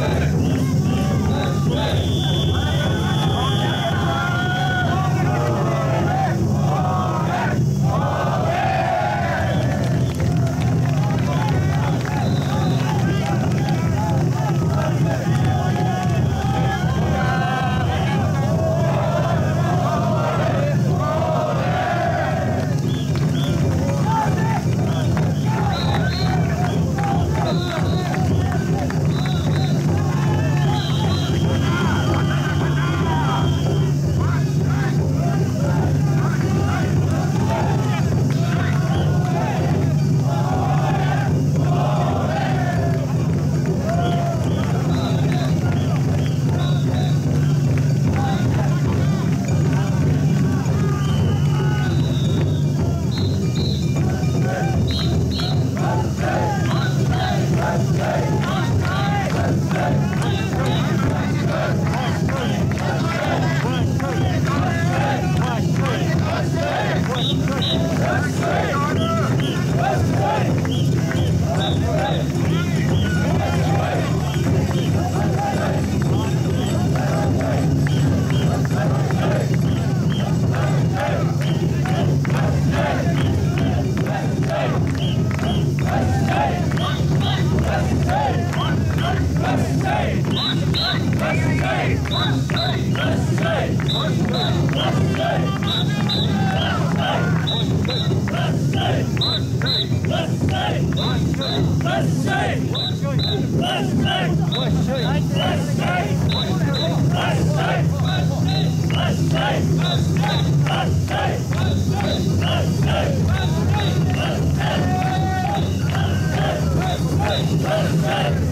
Hey! Hey, hey, hey.